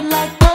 like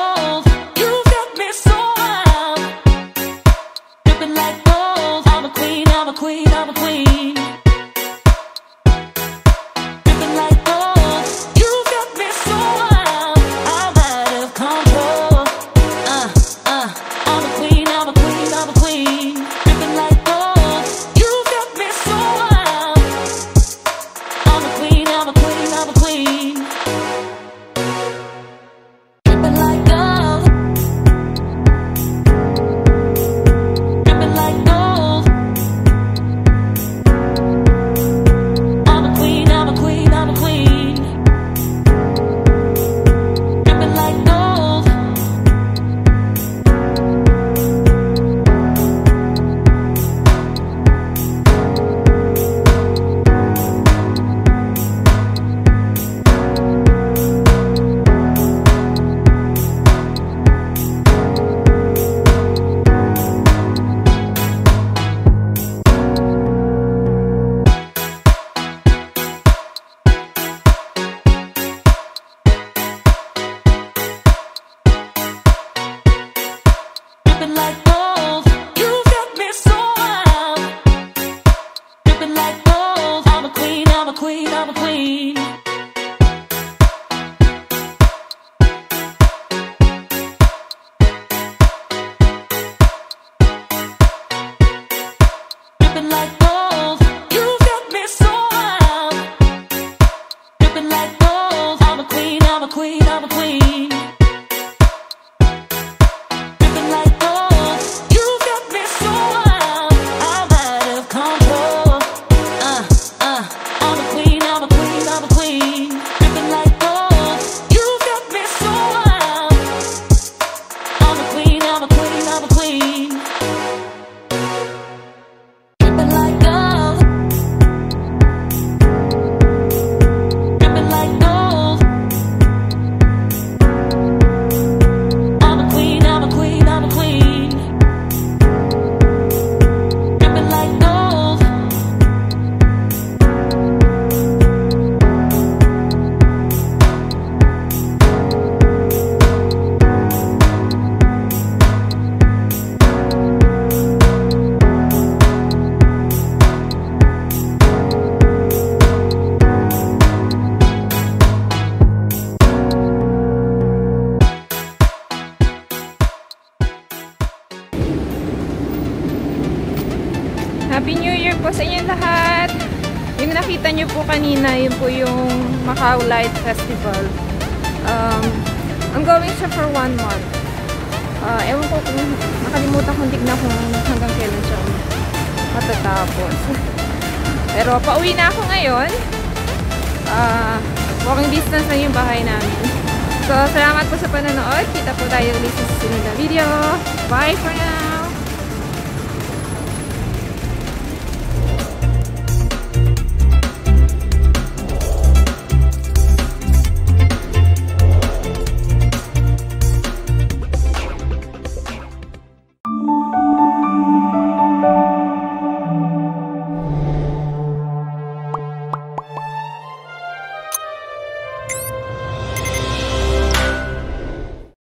nakita nyo po kanina, yun po yung Macau Light Festival. Um, I'm going siya for one month. Uh, ewan ko kung nakalimutan kong tignan kung hanggang kailan siya matatapos. Pero pauwi na ako ngayon. Uh, walking distance lang yung bahay namin. So, salamat po sa panonood. Kita po tayo ulit sa susunod na video. Bye for now!